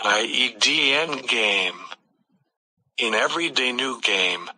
I E D N game In everyday new game.